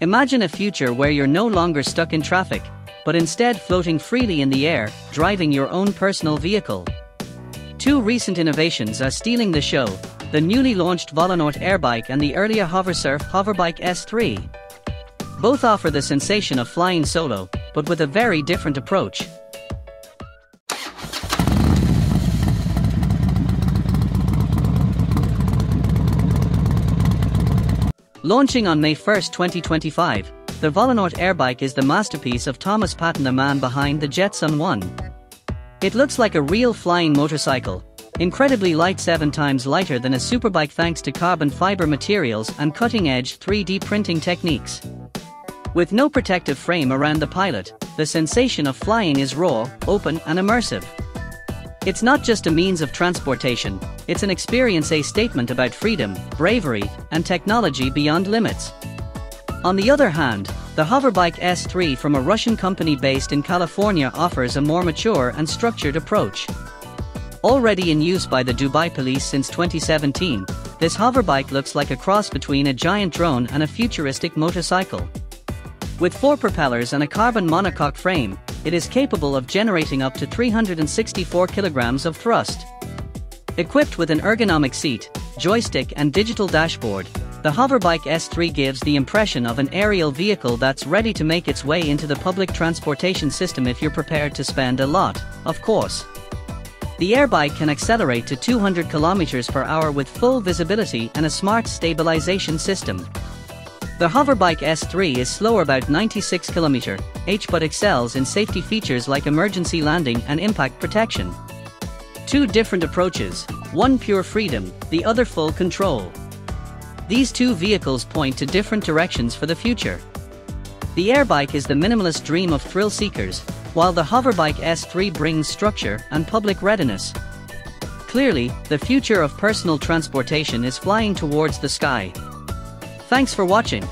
Imagine a future where you're no longer stuck in traffic, but instead floating freely in the air, driving your own personal vehicle. Two recent innovations are stealing the show the newly launched Volonaut Airbike and the earlier Hoversurf Hoverbike S3. Both offer the sensation of flying solo, but with a very different approach. Launching on May 1, 2025, the Volonaut Airbike is the masterpiece of Thomas Patton the man behind the Jetson 1. It looks like a real flying motorcycle, incredibly light 7 times lighter than a superbike thanks to carbon fiber materials and cutting-edge 3D printing techniques. With no protective frame around the pilot, the sensation of flying is raw, open and immersive. It's not just a means of transportation, it's an experience a statement about freedom, bravery, and technology beyond limits. On the other hand, the Hoverbike S3 from a Russian company based in California offers a more mature and structured approach. Already in use by the Dubai police since 2017, this hoverbike looks like a cross between a giant drone and a futuristic motorcycle. With four propellers and a carbon monocoque frame, it is capable of generating up to 364 kilograms of thrust. Equipped with an ergonomic seat, joystick and digital dashboard, the Hoverbike S3 gives the impression of an aerial vehicle that's ready to make its way into the public transportation system if you're prepared to spend a lot, of course. The airbike can accelerate to 200 km per hour with full visibility and a smart stabilization system. The Hoverbike S3 is slower about 96 km h but excels in safety features like emergency landing and impact protection. Two different approaches, one pure freedom, the other full control. These two vehicles point to different directions for the future. The airbike is the minimalist dream of thrill seekers, while the Hoverbike S3 brings structure and public readiness. Clearly, the future of personal transportation is flying towards the sky. Thanks for watching.